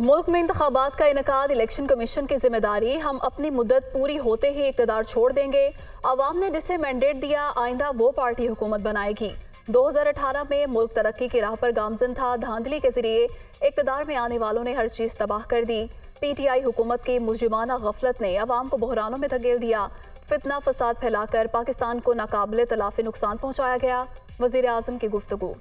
मुल्क में इंतबात का इनका इलेक्शन कमीशन की ज़िम्मेदारी हम अपनी मुद्दत पूरी होते ही इकतदार छोड़ देंगे। अवाम ने जिसे मैंडेट दिया, आइंदा वो पार्टी हुकूमत बनाएगी। 2018 में मुल्क तरक्की की राह पर गामजन था। धांधली के ज़रिए इकतदार में आने वालों ने हर चीज़ तबाह कर दी। पीटीआई हुकूमत की मुजरिमाना गफलत ने अवाम को बहरानों में धकेल दिया। फितना फसाद फैलाकर पाकिस्तान को नाकाबले तलाफी नुकसान पहुँचाया गया। वज़ीर आज़म की गुफ्तगु।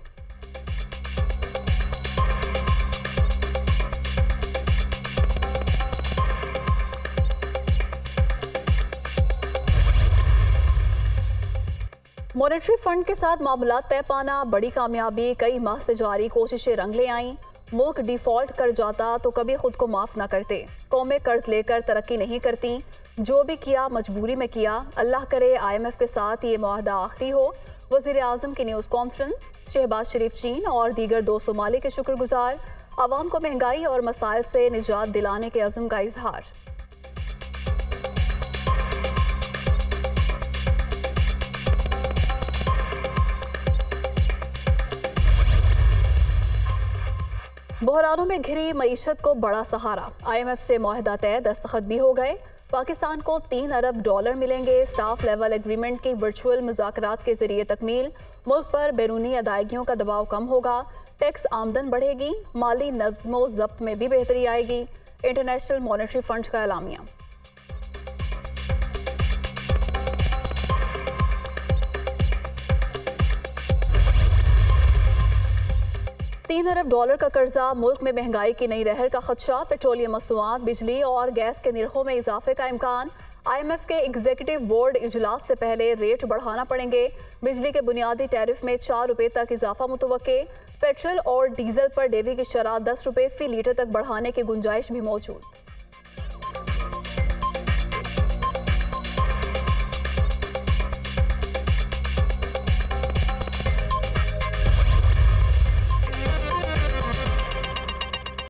मॉनेटरी फंड के साथ मामला तय पाना, बड़ी कामयाबी, कई माह से जारी कोशिशें रंग ले आईं। मुल्क डिफ़ॉल्ट कर जाता तो कभी खुद को माफ़ ना करते। कौमें कर्ज लेकर तरक्की नहीं करती। जो भी किया, मजबूरी में किया। अल्लाह करे आईएमएफ के साथ ये माहदा आखिरी हो। वज़ीर आज़म की न्यूज़ कॉन्फ्रेंस, शहबाज शरीफ चीन और दीगर दो सोमाली के शुक्रगुजार। आवाम को महँगाई और मसाइल से निजात दिलाने के अज़म का इजहार। बहरानों में घिरी मीशत को बड़ा सहारा। आईएमएफ से माहदा तय, दस्तखत भी हो गए। पाकिस्तान को तीन अरब डॉलर मिलेंगे। स्टाफ लेवल एग्रीमेंट की वर्चुअल मुजाकरात के ज़रिए तकमील। मुल्क पर बैरूनी अदायगियों का दबाव कम होगा। टैक्स आमदन बढ़ेगी। माली नज्मो जब्त में भी बेहतरी आएगी। इंटरनेशनल मॉनिटरी फंड का एलामिया तीन अरब डॉलर का कर्जा मुल्क में महँगाई की नई लहर का खदशा, पेट्रोलियम मसनूआत, बिजली और गैस के निरखों में इजाफे का इम्कान। आईएमएफ के एग्जीक्यूटिव बोर्ड इजलास से पहले रेट बढ़ाना पड़ेंगे। बिजली के बुनियादी टैरिफ में चार रुपये तक इजाफा मुतव पेट्रोल और डीजल पर डेवी की शराह दस रुपये फ़ी लीटर तक बढ़ाने की गुंजाइश भी मौजूद।